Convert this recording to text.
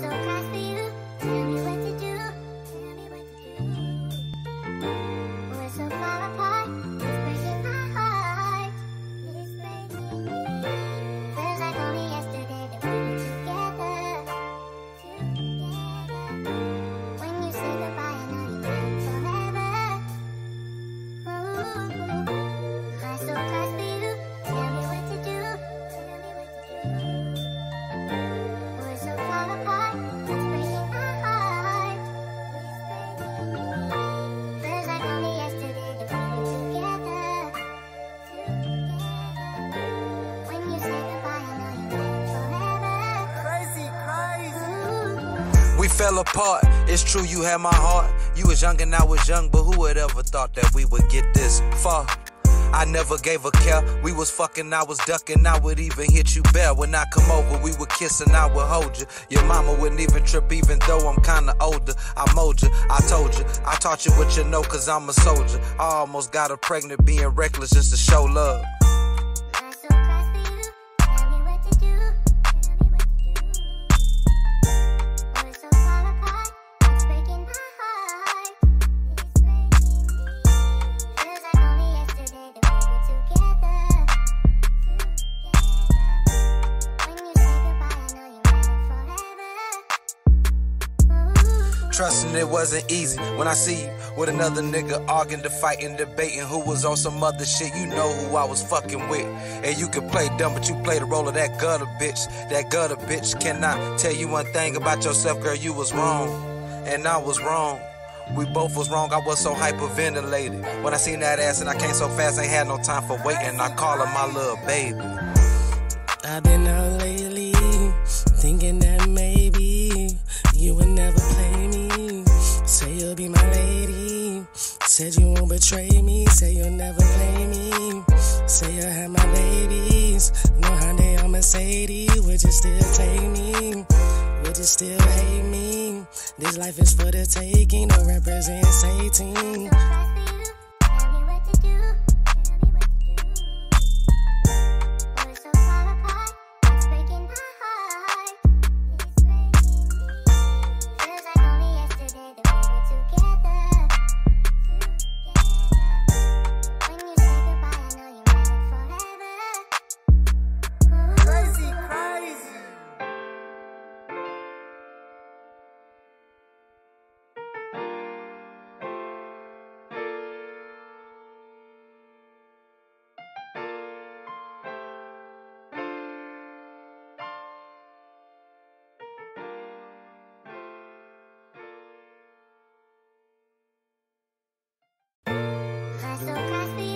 so close We fell apart. It's true, you had my heart. You was young and I was young, but who would ever thought that we would get this far? I never gave a care. We was fucking, I was ducking. I would even hit you bare. When I come over, we would kiss and I would hold you. Your mama wouldn't even trip, even though I'm kinda older. I mold you, I told you. I taught you what you know, cause I'm a soldier. I almost got her pregnant, being reckless just to show love. Trusting it wasn't easy when I see you with another nigga arguing, fighting, debating who was on some other shit. You know who I was fucking with. And you can play dumb, but you play the role of that gutter bitch. That gutter bitch cannot tell you one thing about yourself, girl. You was wrong, and I was wrong. We both was wrong, I was so hyperventilated. When I seen that ass and I came so fast, ain't had no time for waiting. I call her my little baby. I've been out lately, thinking that maybe you would never Said you won't betray me. Say you'll never play me. Say you'll have my babies. No Hyundai or Mercedes. Would you still take me? Would you still hate me? This life is for the taking. No represent So you.